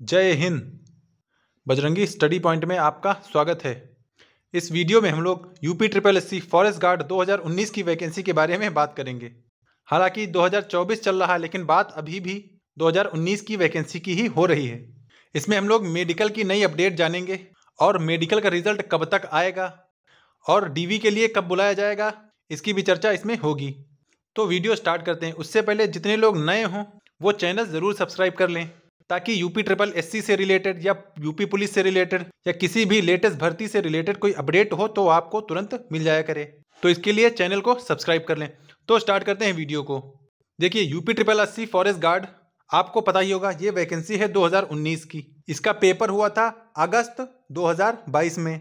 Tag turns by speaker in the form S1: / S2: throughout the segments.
S1: जय Hind. Bajrangi study point में आपका स्वागत है। इस वीडियो में हम लोग UP triple S C forest guard 2019 की वैकेंसी के बारे में बात करेंगे। हालाँकि 2024 चल रहा है, लेकिन बात अभी भी 2019 की वैकेंसी की ही हो रही है। इसमें हम लोग मेडिकल की नई अपडेट जानेंगे और मेडिकल का रिज़ल्ट कब तक आएगा और डीवी के लिए कब बुलाया जाएगा, इसकी भी चर्चा इसमें होगी। तो वीडियो स्टार्ट करते हैं। उससे पहले जितने लोग नए हों, वो चैनल ज़रूर सब्सक्राइब कर लें। ताकि यूपी ट्रिपल एससी से रिलेटेड या यूपी पुलिस से रिलेटेड या किसी भी लेटेस्ट भर्ती से रिलेटेड कोई अपडेट हो तो आपको तुरंत मिल जाया करे। तो इसके लिए चैनल को सब्सक्राइब कर लें। तो स्टार्ट करते हैं वीडियो को। देखिए UP triple SC forest guard आपको पता ही होगा, ये वैकेंसी है 2019 की। इसका पेपर हुआ था अगस्त 2022 में।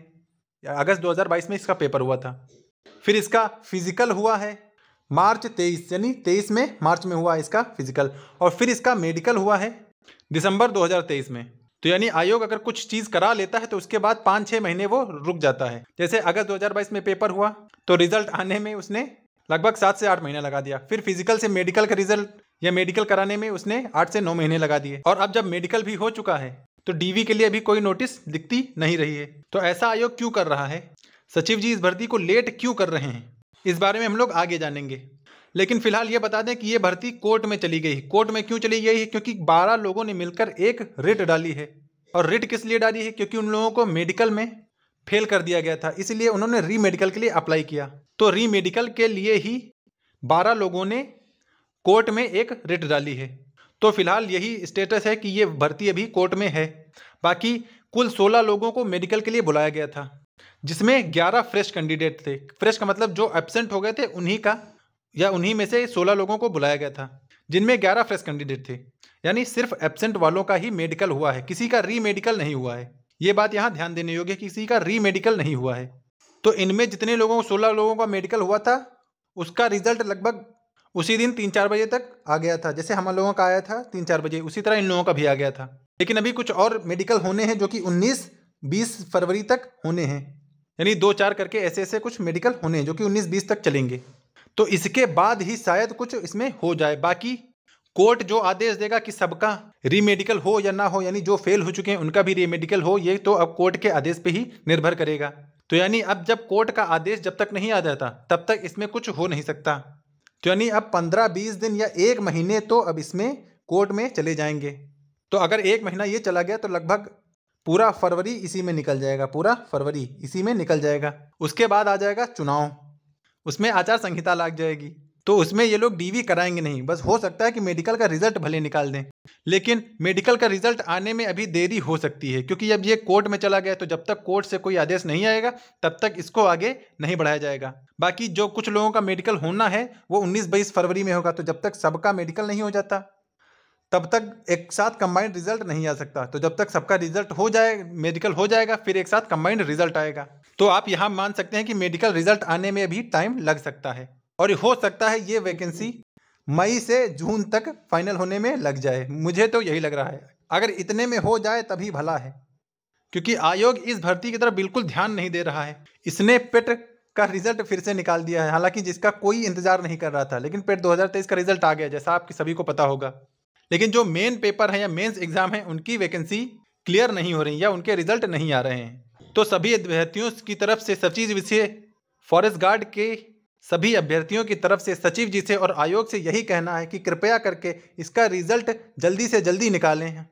S1: अगस्त 2022 में इसका पेपर हुआ था। फिर इसका फ़िज़िकल हुआ है मार्च 23 यानी 23 में मार्च में हुआ इसका फ़िज़िकल और फिर इसका मेडिकल हुआ है दिसंबर 2023 में। तो यानी आयोग अगर कुछ चीज़ करा लेता है तो उसके बाद पाँच छः महीने वो रुक जाता है। जैसे अगस्त 2022 में पेपर हुआ तो रिज़ल्ट आने में उसने लगभग सात से आठ महीने लगा दिया। फिर फ़िज़िकल से मेडिकल का रिज़ल्ट या मेडिकल कराने में उसने आठ से नौ महीने लगा दिए। और अब जब मेडिकल भी हो चुका है तो डीवी के लिए अभी कोई नोटिस दिखती नहीं रही है। तो ऐसा आयोग क्यों कर रहा है? सचिव जी इस भर्ती को लेट क्यों कर रहे हैं? इस बारे में हम लोग आगे जानेंगे। लेकिन फ़िलहाल ये बता दें कि ये भर्ती कोर्ट में चली गई। कोर्ट में क्यों चली गई है? क्योंकि बारह लोगों ने मिलकर एक रिट डाली है। और रिट किस लिए डाली है? क्योंकि उन लोगों को मेडिकल में फेल कर दिया गया था। इसलिए उन्होंने री मेडिकल के लिए अप्लाई किया। तो री मेडिकल के लिए ही बारह लोगों ने कोर्ट में एक रिट डाली है। तो फ़िलहाल यही स्टेटस है कि ये भर्ती अभी कोर्ट में है। बाकी कुल सोलह लोगों को मेडिकल के लिए बुलाया गया था, जिसमें ग्यारह फ्रेश कैंडिडेट थे। फ्रेश का मतलब जो एबसेंट हो गए थे, उन्हीं का या उन्हीं में से सोलह लोगों को बुलाया गया था, जिनमें ग्यारह फ्रेश कैंडिडेट थे। यानी सिर्फ़ एबसेंट वालों का ही मेडिकल हुआ है, किसी का री मेडिकल नहीं हुआ है। ये बात यहाँ ध्यान देने योग्य किसी का री मेडिकल नहीं हुआ है। तो इनमें जितने लोगों को सोलह लोगों का मेडिकल हुआ था, उसका रिज़ल्ट लगभग उसी दिन तीन चार बजे तक आ गया था। जैसे हम लोगों का आया था तीन चार बजे, उसी तरह इन लोगों का भी आ गया था। लेकिन अभी कुछ और मेडिकल होने हैं जो कि उन्नीस, बीस फरवरी तक होने हैं। यानी दो चार करके ऐसे ऐसे कुछ मेडिकल होने हैं जो कि उन्नीस, बीस तक चलेंगे। तो इसके बाद ही शायद कुछ इसमें हो जाए। बाकी कोर्ट जो आदेश देगा कि सबका रीमेडिकल हो या ना हो, यानी जो फेल हो चुके हैं, उनका भी रीमेडिकल हो, ये तो अब कोर्ट के आदेश पे ही निर्भर करेगा। तो यानी अब जब कोर्ट का आदेश जब तक नहीं आ जाता, तब तक इसमें कुछ हो नहीं सकता। तो यानी अब पंद्रह बीस दिन या एक महीने तो अब इसमें कोर्ट में चले जाएँगे। तो अगर एक महीना ये चला गया तो लगभग पूरा फरवरी इसी में निकल जाएगा, पूरा फरवरी इसी में निकल जाएगा। उसके बाद आ जाएगा चुनाव। उसमें आचार संहिता लग जाएगी। तो उसमें ये लोग डीवी कराएँगे नहीं। बस हो सकता है कि मेडिकल का रिज़ल्ट भले निकाल दें। लेकिन मेडिकल का रिज़ल्ट आने में अभी देरी हो सकती है, क्योंकि अब ये कोर्ट में चला गया तो जब तक कोर्ट से कोई आदेश नहीं आएगा, तब तक इसको आगे नहीं बढ़ाया जाएगा। बाकी जो कुछ लोगों का मेडिकल होना है, वो उन्नीस बीस फरवरी में होगा तो जब तक सबका मेडिकल नहीं हो जाता। तब तक एक साथ कंबाइंड रिज़ल्ट नहीं आ सकता। तो जब तक सबका रिज़ल्ट हो जाए मेडिकल हो जाएगा, फिर एक साथ कंबाइंड रिज़ल्ट आएगा। तो आप यहाँ मान सकते हैं कि मेडिकल रिज़ल्ट आने में भी टाइम लग सकता है। और हो सकता है ये वैकेंसी मई से जून तक फाइनल होने में लग जाए। मुझे तो यही लग रहा है। अगर इतने में हो जाए, तभी भला है। क्योंकि आयोग इस भर्ती की तरफ़ बिल्कुल ध्यान नहीं दे रहा है। इसने पेट का रिज़ल्ट फिर से निकाल दिया है। हालाँकि जिसका कोई इंतज़ार नहीं कर रहा था, लेकिन पेट 2023 का रिज़ल्ट आ गया, जैसा आपके सभी को पता होगा। लेकिन जो मेन पेपर है या मेन्स एग्ज़ाम है, उनकी वैकेंसी क्लियर नहीं हो रही या उनके रिज़ल्ट नहीं आ रहे हैं। तो सभी अभ्यर्थियों की तरफ़ से सचिव विषय फॉरेस्ट गार्ड के सभी अभ्यर्थियों की तरफ़ से सचिव जी से और आयोग से यही कहना है कि कृपया करके इसका रिज़ल्ट जल्दी से जल्दी निकालें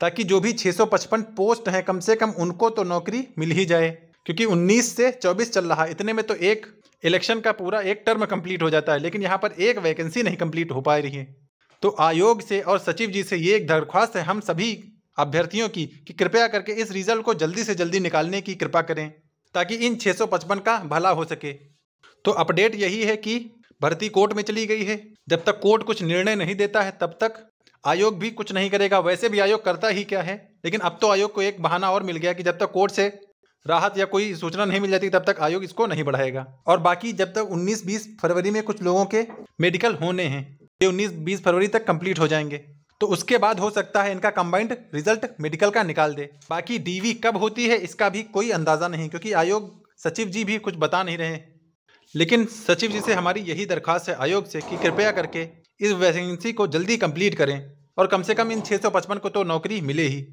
S1: ताकि जो भी 655 पोस्ट हैं, कम से कम उनको तो नौकरी मिल ही जाए, क्योंकि 19 से 24 चल रहा है। इतने में तो एक इलेक्शन का पूरा एक टर्म कंप्लीट हो जाता है, लेकिन यहाँ पर एक वैकेंसी नहीं कंप्लीट हो पा रही है। तो आयोग से और सचिव जी से ये एक दरख्वास्त है हम सभी अभ्यर्थियों की कि कृपया करके इस रिज़ल्ट को जल्दी से जल्दी निकालने की कृपा करें, ताकि इन 655 का भला हो सके। तो अपडेट यही है कि भर्ती कोर्ट में चली गई है। जब तक कोर्ट कुछ निर्णय नहीं देता है, तब तक आयोग भी कुछ नहीं करेगा। वैसे भी आयोग करता ही क्या है, लेकिन अब तो आयोग को एक बहाना और मिल गया कि जब तक कोर्ट से राहत या कोई सूचना नहीं मिल जाती, तब तक आयोग इसको नहीं बढ़ाएगा। और बाकी जब तक 19-20 फरवरी में कुछ लोगों के मेडिकल होने हैं ये उन्नीस, बीस फरवरी तक कंप्लीट हो जाएँगे। तो उसके बाद हो सकता है इनका कंबाइंड रिज़ल्ट मेडिकल का निकाल दे। बाकी डीवी कब होती है, इसका भी कोई अंदाज़ा नहीं, क्योंकि आयोग, सचिव जी भी कुछ बता नहीं रहे लेकिन सचिव जी से हमारी यही दरख्वास्त है आयोग से कि कृपया करके इस वैकेंसी को जल्दी कंप्लीट करें, और कम से कम इन 655 को तो नौकरी मिले ही।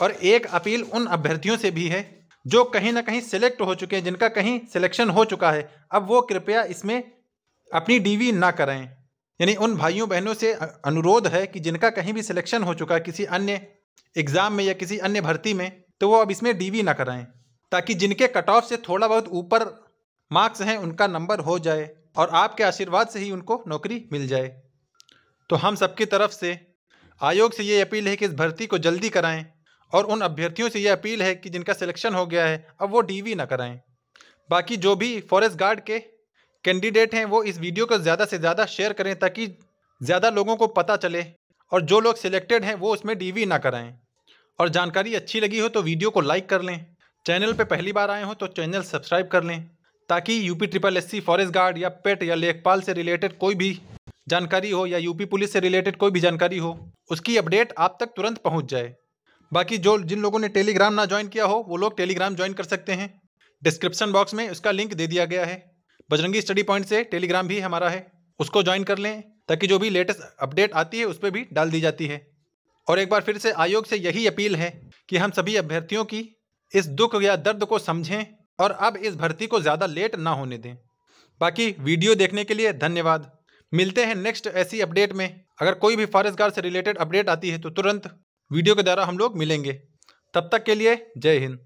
S1: और एक अपील उन अभ्यर्थियों से भी है, जो कहीं ना कहीं सिलेक्ट हो चुके हैं, जिनका कहीं सिलेक्शन हो चुका है, अब वो कृपया इसमें अपनी डीवी ना कराएँ। यानी उन भाइयों बहनों से अनुरोध है कि जिनका कहीं भी सिलेक्शन हो चुका है किसी अन्य एग्ज़ाम में या किसी अन्य भर्ती में तो वो अब इसमें डीवी ना कराएँ, ताकि जिनके कट ऑफ़ से थोड़ा बहुत ऊपर मार्क्स हैं, उनका नंबर हो जाए और आपके आशीर्वाद से ही उनको नौकरी मिल जाए। तो हम सबकी तरफ़ से आयोग से ये अपील है कि इस भर्ती को जल्दी कराएँ और उन अभ्यर्थियों से ये अपील है कि जिनका सिलेक्शन हो गया है, अब वो डीवी ना कराएँ। बाकी जो भी फॉरेस्ट गार्ड के कैंडिडेट हैं, वो इस वीडियो को ज़्यादा से ज़्यादा शेयर करें ताकि ज़्यादा लोगों को पता चले और जो लोग सिलेक्टेड हैं, वो उसमें डीवी ना कराएँ। और जानकारी अच्छी लगी हो तो वीडियो को लाइक कर लें। चैनल पे पहली बार आए हो तो चैनल सब्सक्राइब कर लें ताकि UP triple S C forest guard या पेट या लेखपाल से रिलेटेड कोई भी जानकारी हो या यूपी पुलिस से रिलेटेड कोई भी जानकारी हो, उसकी अपडेट आप तक तुरंत पहुँच जाए। बाकी जो जिन लोगों ने टेलीग्राम ना ज्वाइन किया हो, वो लोग टेलीग्राम ज्वाइन कर सकते हैं। डिस्क्रिप्शन बॉक्स में उसका लिंक दे दिया गया है। बजरंगी स्टडी पॉइंट से टेलीग्राम भी हमारा है। उसको ज्वाइन कर लें, ताकि जो भी लेटेस्ट अपडेट आती है उस पर भी डाल दी जाती है। और एक बार फिर से आयोग से यही अपील है कि हम सभी अभ्यर्थियों की इस दुख या दर्द को समझें और अब इस भर्ती को ज़्यादा लेट ना होने दें। बाकी वीडियो देखने के लिए धन्यवाद। मिलते हैं नेक्स्ट ऐसी अपडेट में। अगर कोई भी फॉरेस्ट गार्ड से रिलेटेड अपडेट आती है तो तुरंत वीडियो के द्वारा हम लोग मिलेंगे। तब तक के लिए जय हिंद।